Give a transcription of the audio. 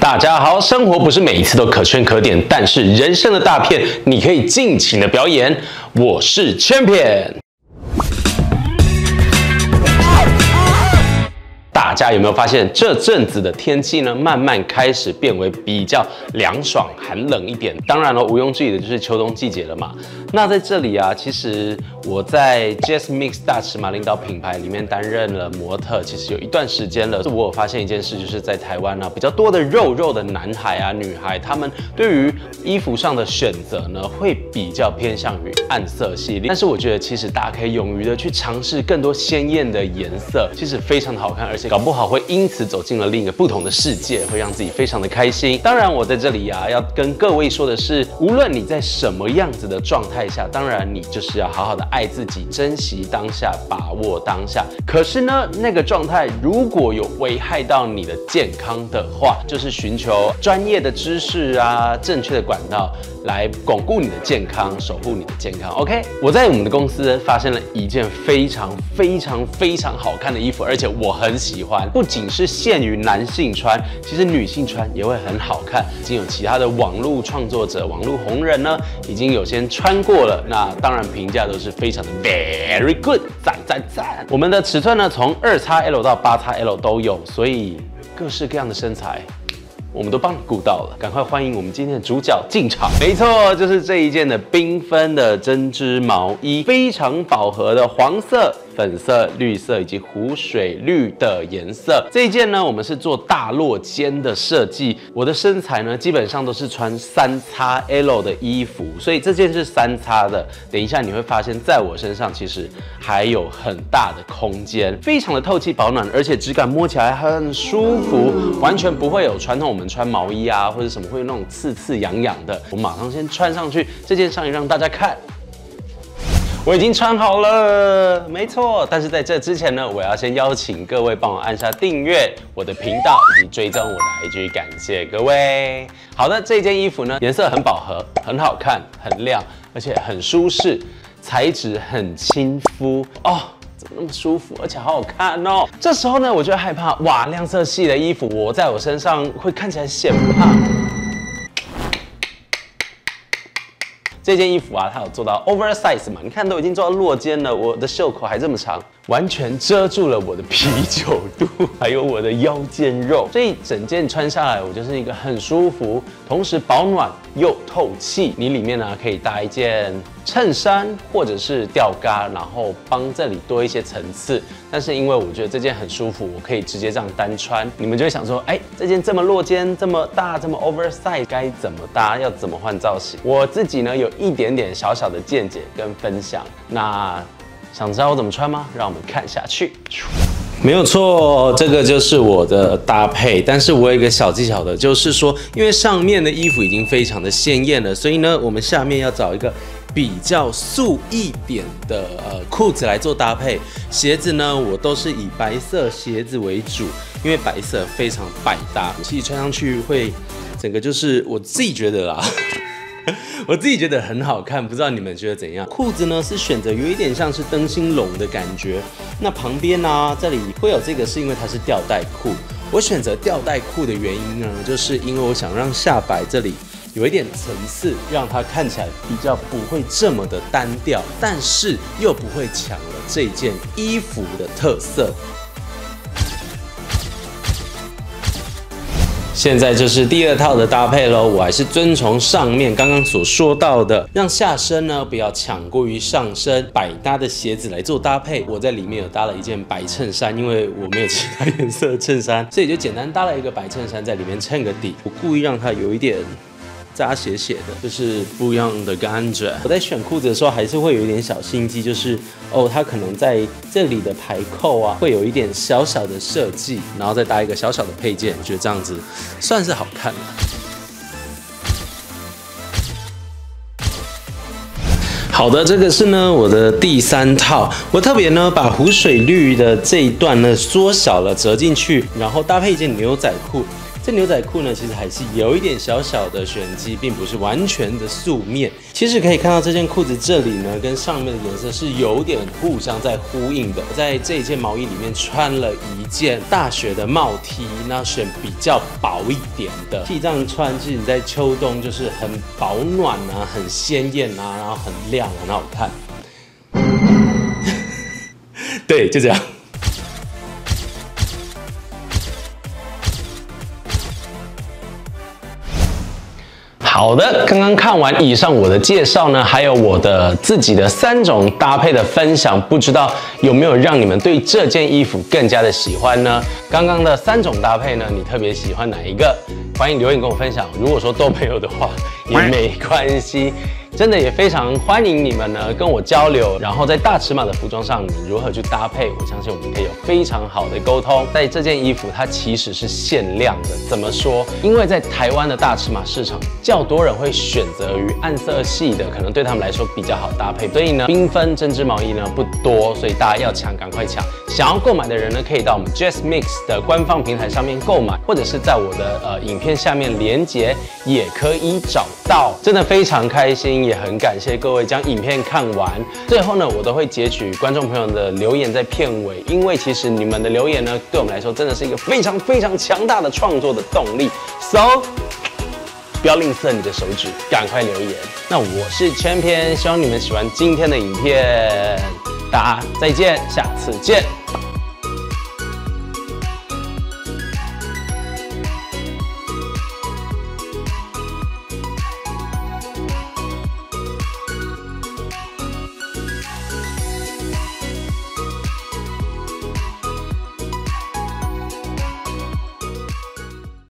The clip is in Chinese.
大家好，生活不是每一次都可圈可点，但是人生的大片你可以尽情的表演。我是 Champion。大家有没有发现这阵子的天气呢，慢慢开始变为比较凉爽、寒冷一点？当然了，毋庸置疑的就是秋冬季节了嘛。那在这里啊，其实我在 Just Mix 大尺码领导品牌里面担任了模特，其实有一段时间了。我有发现一件事，就是在台湾呢，比较多的肉肉的男孩啊、女孩，他们对于衣服上的选择呢，会比较偏向于暗色系列。但是我觉得，其实大家可以勇于的去尝试更多鲜艳的颜色，其实非常的好看，而且搞不好会因此走进了另一个不同的世界，会让自己非常的开心。当然，我在这里呀，要跟各位说的是，无论你在什么样子的状态下，当然你就是要好好的爱自己，珍惜当下，把握当下。可是呢，那个状态如果有危害到你的健康的话，就是寻求专业的知识啊，正确的管道来巩固你的健康，守护你的健康。OK，我在我们的公司发现了一件非常非常非常好看的衣服，而且我很喜欢，不仅是限于男性穿，其实女性穿也会很好看。已经有其他的网络创作者、网络红人呢，已经有先穿过了。那当然评价都是非常的 very good，赞赞赞。我们的尺寸呢，从二 x L 到八 x L 都有，所以各式各样的身材。我们都帮你顾到了，赶快欢迎我们今天的主角进场。没错，就是这一件的缤纷的针织毛衣，非常饱和的黄色。粉色、绿色以及湖水绿的颜色，这一件呢，我们是做大落肩的设计。我的身材呢，基本上都是穿三叉 L 的衣服，所以这件是三叉的。等一下你会发现，在我身上其实还有很大的空间，非常的透气保暖，而且质感摸起来很舒服，完全不会有传统我们穿毛衣啊或者什么会有那种刺刺痒痒的。我马上先穿上去这件上衣让大家看。我已经穿好了，没错。但是在这之前呢，我要先邀请各位帮我按下订阅我的频道以及追踪我的 IG，感谢各位。好的，这件衣服呢，颜色很饱和，很好看，很亮，而且很舒适，材质很亲肤哦，怎么那么舒服，而且好好看哦。这时候呢，我就害怕哇，亮色系的衣服我在我身上会看起来显胖。这件衣服啊，它有做到 oversize 嘛？你看都已经做到落肩了，我的袖口还这么长，完全遮住了我的啤酒肚，还有我的腰间肉，所以整件穿下来，我就是一个很舒服，同时保暖又透气。你里面呢可以搭一件衬衫或者是吊嘎，然后帮这里多一些层次。但是因为我觉得这件很舒服，我可以直接这样单穿。你们就会想说，哎，这件这么落肩、这么大、这么 oversize，该怎么搭？要怎么换造型？我自己呢有一点点小小的见解跟分享。那想知道我怎么穿吗？让我们看下去。没有错，这个就是我的搭配。但是我有一个小技巧的，就是说，因为上面的衣服已经非常的鲜艳了，所以呢，我们下面要找一个。比较素一点的呃裤子来做搭配，鞋子呢我都是以白色鞋子为主，因为白色非常百搭，其实穿上去会整个就是我自己觉得啦，我自己觉得很好看，不知道你们觉得怎样？裤子呢是选择有一点像是灯芯绒的感觉，那旁边呢这里会有这个是因为它是吊带裤，我选择吊带裤的原因呢，就是因为我想让下摆这里。有一点层次，让它看起来比较不会这么的单调，但是又不会抢了这件衣服的特色。现在就是第二套的搭配喽，我还是遵从上面刚刚所说到的，让下身呢不要抢过于上身，百搭的鞋子来做搭配。我在里面有搭了一件白衬衫，因为我没有其他颜色的衬衫，所以就简单搭了一个白衬衫在里面衬个底。我故意让它有一点。扎写写的，就是不一样的感觉。我在选裤子的时候，还是会有一点小心机，就是哦，它可能在这里的排扣啊，会有一点小小的设计，然后再搭一个小小的配件，我觉得这样子算是好看了。好的，这个是呢我的第三套，我特别呢把湖水绿的这一段呢缩小了折进去，然后搭配一件牛仔裤。这牛仔裤呢，其实还是有一点小小的玄机，并不是完全的素面。其实可以看到这件裤子这里呢，跟上面的颜色是有点互相在呼应的。在这一件毛衣里面穿了一件大雪的帽 T，那选比较薄一点的 T，这样穿其实你在秋冬就是很保暖啊，很鲜艳啊，然后很亮，很好看。对，就这样。好的，刚刚看完以上我的介绍呢，还有我的自己的三种搭配的分享，不知道有没有让你们对这件衣服更加的喜欢呢？刚刚的三种搭配呢，你特别喜欢哪一个？欢迎留言跟我分享。如果说都没有的话，也没关系。真的也非常欢迎你们呢跟我交流，然后在大尺码的服装上你如何去搭配，我相信我们可以有非常好的沟通。在这件衣服它其实是限量的，怎么说？因为在台湾的大尺码市场，较多人会选择于暗色系的，可能对他们来说比较好搭配。所以呢，缤纷针织毛衣呢不多，所以大家要抢赶快抢。想要购买的人呢，可以到我们 Just Mix 的官方平台上面购买，或者是在我的呃影片下面连接也可以找到。真的非常开心。也很感谢各位将影片看完，最后呢，我都会截取观众朋友的留言在片尾，因为其实你们的留言呢，对我们来说真的是一个非常非常强大的创作的动力。So，不要吝啬你的手指，赶快留言。那我是全篇，希望你们喜欢今天的影片，大家再见，下次见。